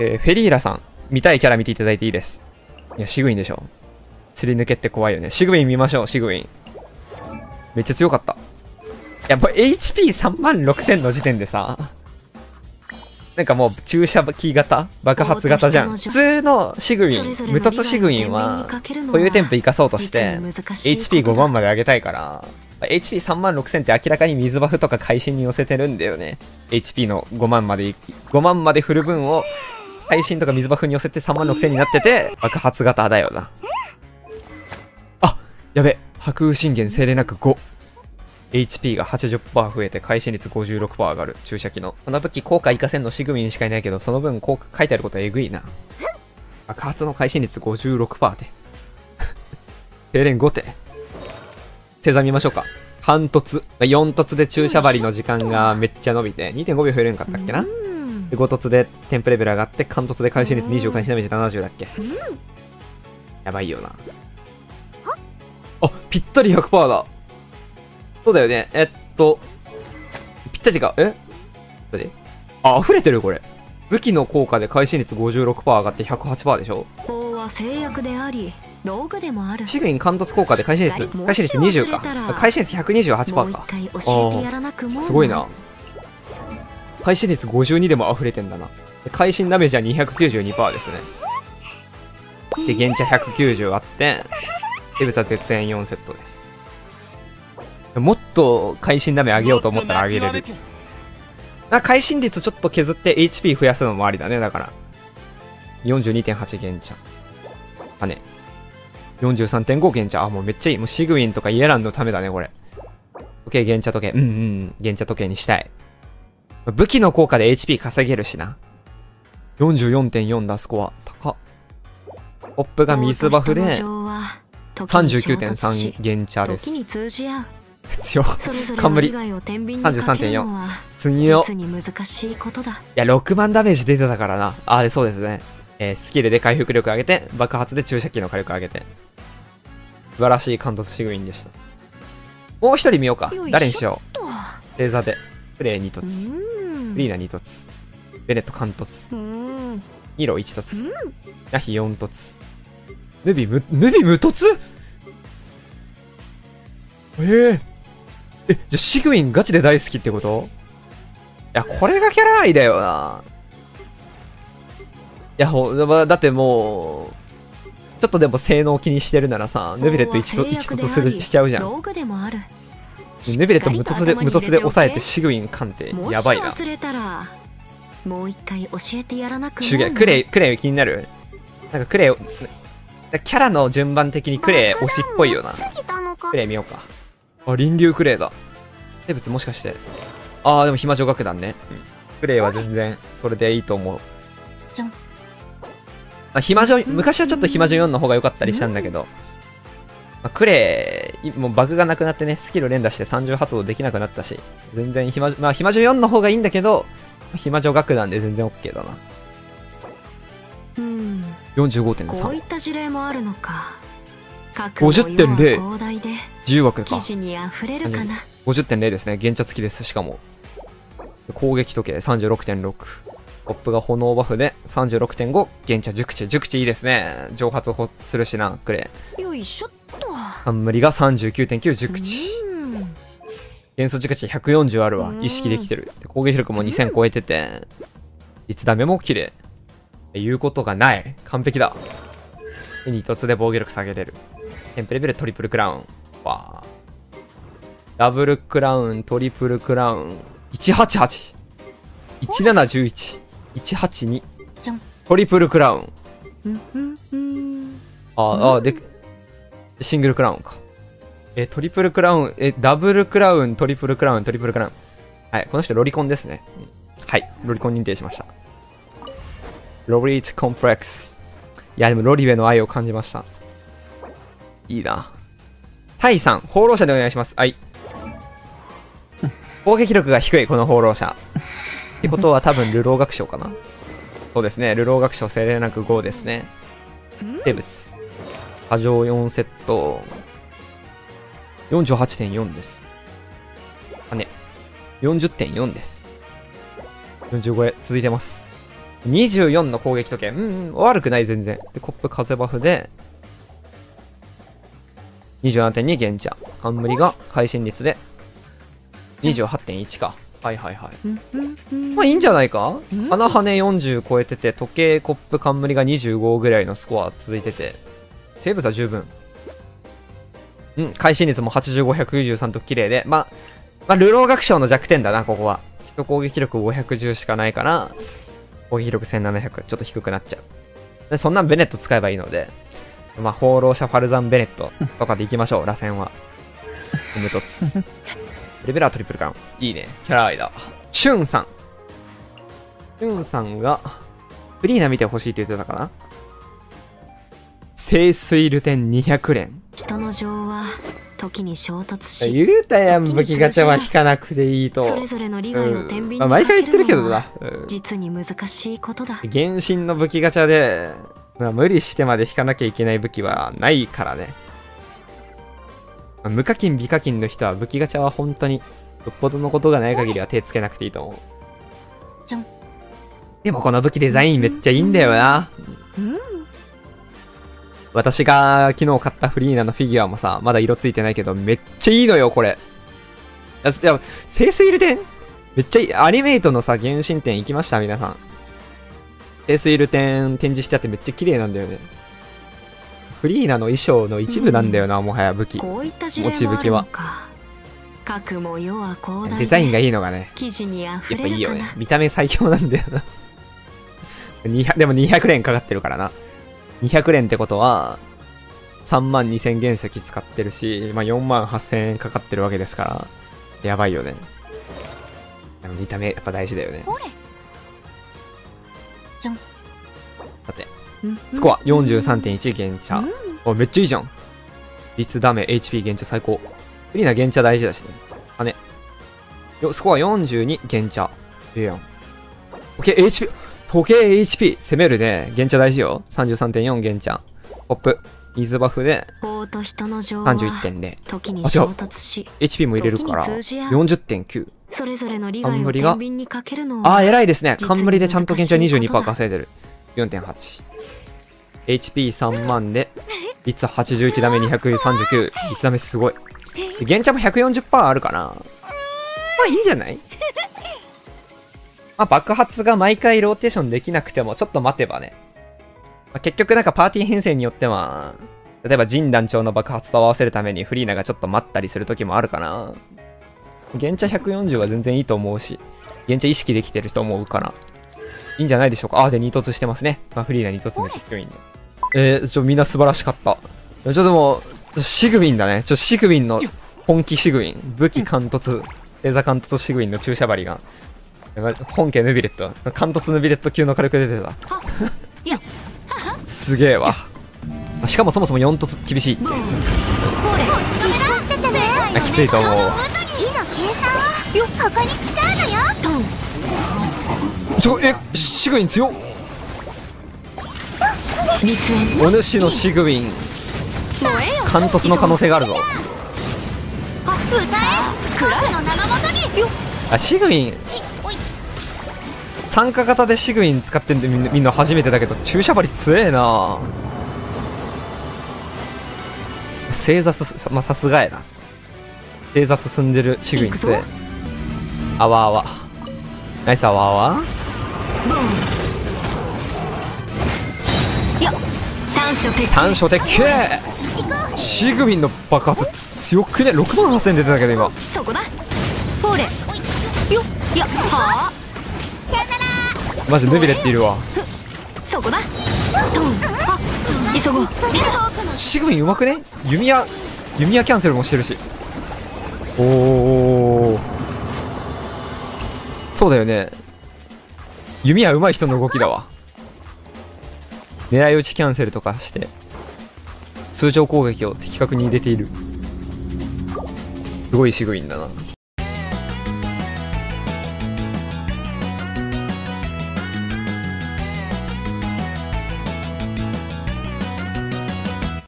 えー、フェリーラさん、見たいキャラ見ていただいていいです。いや、シグウィンでしょ。すり抜けって怖いよね。シグウィン見ましょう、シグウィン。めっちゃ強かった。いや、もう HP3 万6000の時点でさ、なんかもう注射器型爆発型じゃん。普通のシグウィン、無凸シグウィンは、固有添付生かそうとして、HP5 万まで上げたいから、HP3 万6000って明らかに水バフとか会心に寄せてるんだよね。HP の5万まで、5万まで振る分を、会心とか水バフに寄せて3万6000になってて、爆発型だよな。あやべ。白雨信玄精霊なく5。HP が80%増えて回心率56%上がる。注射器の。この武器効果活かせんのシグミンしかいないけどその分効果書いてあることはえぐいな。爆発の回心率56%で 精錬5手星座見ましょうか。半突。4突で注射針の時間がめっちゃ伸びて2.5秒増えるんかったっけな。で5突でテンプレベル上がって貫突で回心率20回心ダメージ70だっけ？やばいよな。あぴったり100%だ。そうだよね。えっと、ぴったりか、え？これであ、溢れてるこれ。武器の効果で回心率56%上がって108%でしょ？法は制約であり道具でもある。シグイン貫突効果で回心率、回心率20か。回心率128%か。あすごいな。回心率52でも溢れてんだな。会心ダメージは292%ですね。で、現茶190あって、で、物は絶縁4セットです。もっと会心ダメ上げようと思ったら上げれる。な会心率ちょっと削って HP 増やすのもありだね、だから。42.8現茶。あね。43.5現茶。あ、もうめっちゃいい。もうシグウィンとかイエランのためだね、これ。時計、現茶時計。うんうん。現茶時計にしたい。武器の効果で HP 稼げるしな。44.4だ、スコア。高っ。ポップが水バフで39.3現茶です。強冠。33.4次よいや6万ダメージ出てたからな。あれそうですね。えー、スキルで回復力上げて爆発で注射器の火力上げて。素晴らしい貫突シグウィンでした。もう一人見ようか。誰にしよう。レーザーでプレイ2突。フリーナ2突ベネット貫突ニロ1突ヤヒ4突ヌビ無ヌビ無突ええ。ーえ、じゃあシグウィンガチで大好きってこと？いや、これがキャラ愛だよな。いや、ほだってもう、ちょっとでも性能気にしてるならさ、ヌビレット 1, と1突するしちゃうじゃん。ヌビレット無突で、無突で抑えてシグウィン鑑定、やばいな。もう一回教えてやらなくシュゲクレイ、クレイ気になる？なんかクレイ、キャラの順番的にクレイ推しっぽいよな。クレイ見ようか。あ、輪流クレイだ。生物もしかして。ああ、でも暇女楽団ね。うん。クレイは全然それでいいと思う。じゃん。あ、暇女、昔はちょっと暇女4の方が良かったりしたんだけど、まあ、クレイ、もうバグがなくなってね、スキル連打して30発動できなくなったし、全然暇、まあ暇女4の方がいいんだけど、暇女楽団で全然 OK だな。うん。45.3。こういった事例もあるのか。50.0 10枠か。50.0ですね。現茶付きです。しかも。攻撃時計36.6ポップが炎バフで36.5現茶熟知。熟知いいですね。蒸発をするしなくれよいしょっと冠が39.9熟知元素熟知140あるわ。意識できてる。攻撃力も2000超えてていつダメも綺麗。言うことがない。完璧だ。2突で防御力下げれる。テンプレベルトリプルクラウン。わダブルクラウン、トリプルクラウン。188。1711。182。トリプルクラウン。あ、あ、で、シングルクラウンか。え、トリプルクラウン、え、ダブルクラウン、トリプルクラウン、トリプルクラウン。はい、この人ロリコンですね。はい、ロリコン認定しました。ロリーチコンプレックス。いや、でもロリウェの愛を感じました。いいな。タイさん、放浪者でお願いします。はい。攻撃力が低い、この放浪者。ってことは多分、流浪学賞かな。そうですね、流浪学賞精霊なく5ですね。生物。波状4セット。48.4です。あね。40.4です。45へ続いてます。24の攻撃時計。うん、うん、悪くない全然。で、コップ風バフで、27.2現茶。冠が会心率で、28.1か。はいはいはい。まあいいんじゃないか？花羽40超えてて、時計、コップ、冠が25ぐらいのスコア続いてて、セーブ差十分。うん、会心率も85、193と綺麗で、まあ、まあ、ルロー学賞の弱点だな、ここは。基礎攻撃力510しかないから、攻撃力1700、ちょっと低くなっちゃう。でそんなんベネット使えばいいので、まあ、放浪者ファルザンベネットとかで行きましょう、螺旋は。無凸。レベラートリプルカン。いいね。キャラ愛だ。シュンさん。シュンさんが、フリーナ見てほしいって言ってたかな清水ルテン200連。人の情は時に衝突し言うたやん、武器ガチャは引かなくていいと。それぞれの利害を天秤毎回言ってるけどかな。うん実に難しいことだ原神の武器ガチャで、まあ、無理してまで引かなきゃいけない武器はないからね。まあ無課金、美課金の人は武器ガチャは本当に、よっぽどのことがない限りは手つけなくていいと思う。でもこの武器デザインめっちゃいいんだよな。うん私が昨日買ったフリーナのフィギュアもさ、まだ色ついてないけど、めっちゃいいのよ、これ。いや、いや清水ルテンめっちゃいい。アニメイトのさ、原神展行きました、皆さん。清水ルテン展示してあってめっちゃ綺麗なんだよね。フリーナの衣装の一部なんだよな、もはや武器。こういった事例もあるのか核も世は広大でデザインがいいのがね、記事に溢やっぱいいよね。見た目最強なんだよな。200でも200連かかってるからな。200連ってことは、3万2000原石使ってるし、まあ、4万8000円かかってるわけですから、やばいよね。見た目やっぱ大事だよね。ほれじゃんさて、うんスコア43.1減茶うん。お、めっちゃいいじゃん。率ダメ、HP 減茶最高。フリーな減茶大事だしね。羽。よスコア42減茶。ええやん。時計 HP、時計 HP。攻めるね。減茶大事よ。33.4減茶。ポップ。水バフで法と人の情は31.0。時に衝突し HP も入れるから時に通じ合う40.9。それぞれの利害を冠が天秤にかけるのはあー、偉いですね。冠でちゃんと減茶難しいこと22%だ稼いでる。4.8。HP3 万で、率81ダメ239。率ダメすごい。で減茶も140%あるかな。まあいいんじゃないまあ爆発が毎回ローテーションできなくても、ちょっと待てばね。まあ、結局なんかパーティー編成によっては、例えば陣団長の爆発と合わせるためにフリーナがちょっと待ったりする時もあるかな。減茶140は全然いいと思うし、減茶意識できてると思うから、いいんじゃないでしょうか。あー、で、2突してますね。まあ、フリーナ2突の実況員で。えー、ちょ、みんな素晴らしかった。ちょっともう、シグウィンだね。ちょ、シグウィンの本気シグウィン。武器貫突、レーザー貫突シグウィンの注射針が、本家ヌビレット。貫突ヌビレット級の火力出てた。すげえわ。あしかもそもそも4突厳しいって。あきついと思うわ。ここに使うのよトンちょ、え、シグウィン強っお主のシグウィン、貫突の可能性があるぞ。あシグウィン、参加型でシグウィン使ってんでみんなみんな初めてだけど注射針強えな。正座すまあさすがやな。正座進んでるシグウィン強え。あわあわ。ナイスあわあわ。短所鉄短所鉄球シグウィンの爆発強くね？6万8000出てたけど今。そこだ。ほれ。よっ。やはあマジヌビレっているわ。そこだ。トン。あ急ごう。シグウィンうまくね？弓矢弓矢キャンセルもしてるし。おおそうだよね。弓矢上手い人の動きだわ。狙い撃ちキャンセルとかして通常攻撃を的確に入れている。すごいシグウィンだな